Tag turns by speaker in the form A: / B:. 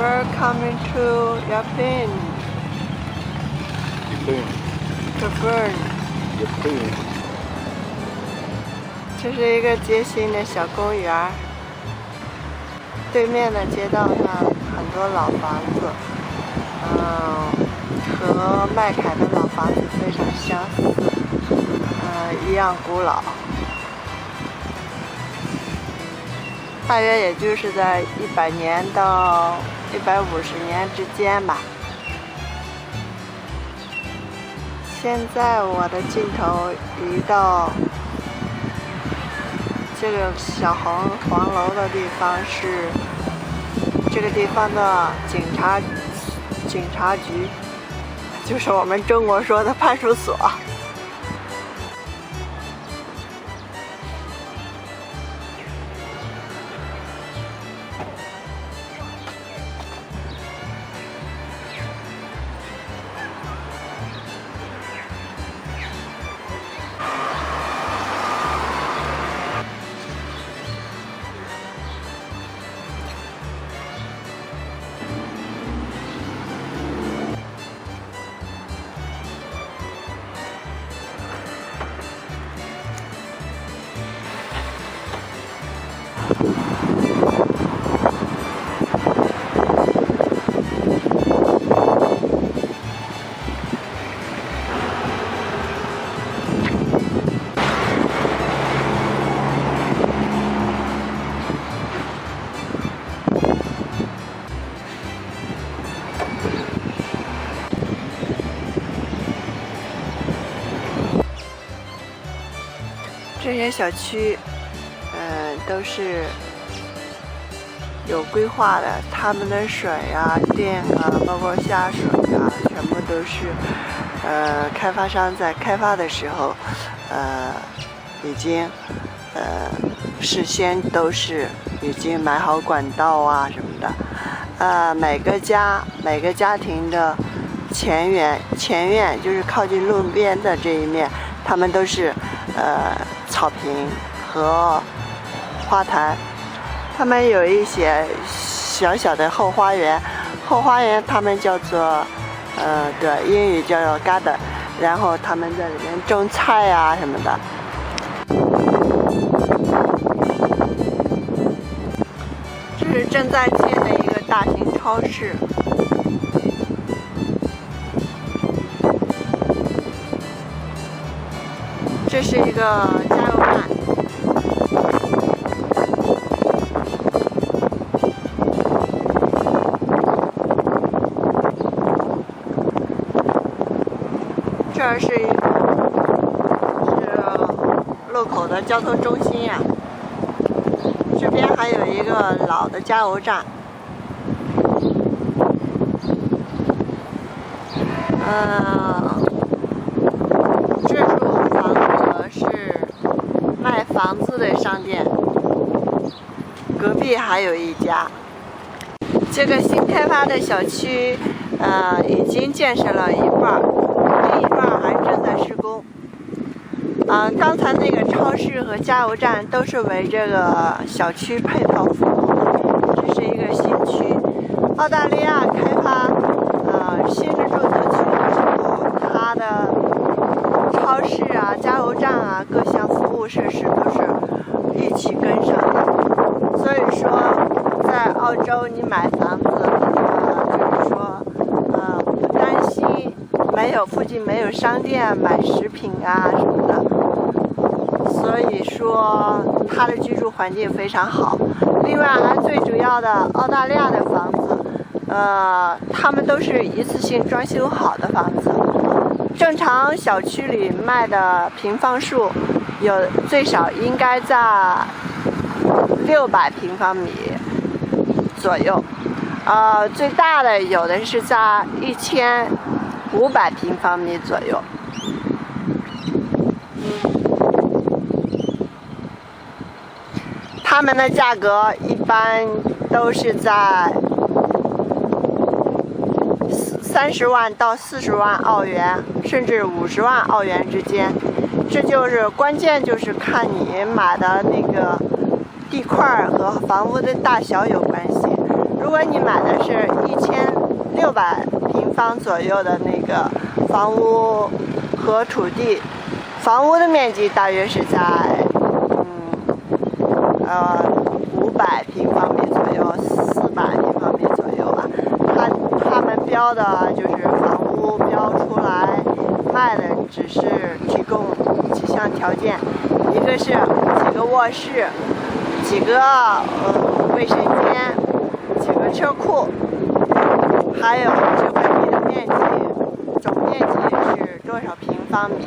A: We're coming to Yapin,
B: 一对
A: Kebun。
B: 一对，
A: 这是一个街心的小公园儿，对面的街道上很多老房子，嗯，和麦凯的老房子非常相似，嗯，一样古老。大约也就是在一百年到一百五十年之间吧。现在我的镜头移到这个小红黄楼的地方是这个地方的警察警察局，就是我们中国说的派出所。这些小区，嗯、都是有规划的，他们的水啊、电啊，包括下水啊，全部都是，呃，开发商在开发的时候，呃，已经，呃，事先都是已经买好管道啊什么的，呃，每个家每个家庭的前院前院就是靠近路边的这一面，他们都是，呃。草坪和花坛，他们有一些小小的后花园，后花园他们叫做，呃，对，英语叫做 garden，然后他们在里面种菜啊什么的。这是正在建的一个大型超市。这是一个这儿是一个路口的交通中心呀、这边还有一个老的加油站。嗯、这处房子是卖房子的商店，隔壁还有一家。这个新开发的小区，呃，已经建设了一半儿，另一半儿还正在施工。嗯、刚才那个超市和加油站都是为这个小区配套服务的，这是一个新区。澳大利亚开发呃新的住宅区的时候，它的超市啊、加油站啊各项服务设施都是一起跟上的。所以说，在澳洲你买房子，呃，就是说，呃，不担心没有附近没有商店买食品啊什么的。所以说，它的居住环境非常好。另外，还最主要的，澳大利亚的房子，呃，他们都是一次性装修好。的房子。正常小区里卖的平方数，有最少应该在六百平方米左右，呃，最大的有的是在一千五百平方米左右。他们的价格一般都是在三十万到四十万澳元，甚至五十万澳元之间。这就是关键，就是看你买的那个地块和房屋的大小有关系。如果你买的是一千六百平方左右的那个房屋和土地，房屋的面积大约是在呃五百平方米左右，四百平方米左右吧。他他们标的就是房屋标出来卖的只是提供几项条件，一个是几个卧室，几个呃卫生间，几个车库，还有这块地的面积，总面积是多少平方米？